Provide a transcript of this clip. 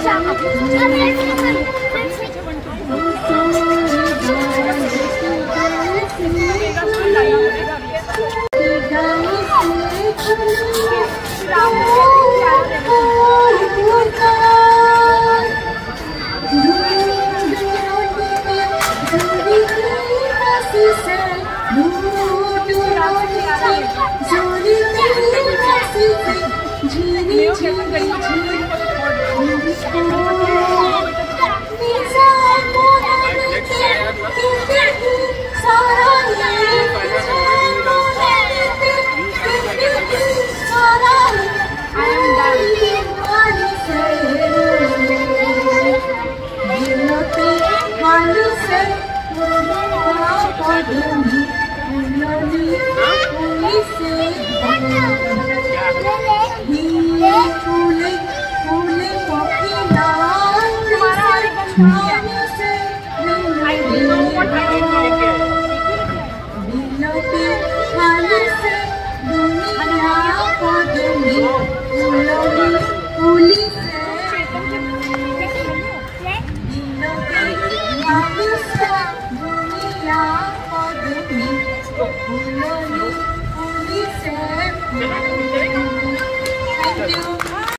जोरी जोरी जोरी दूँगी फूली से से दुनिया को दूँगी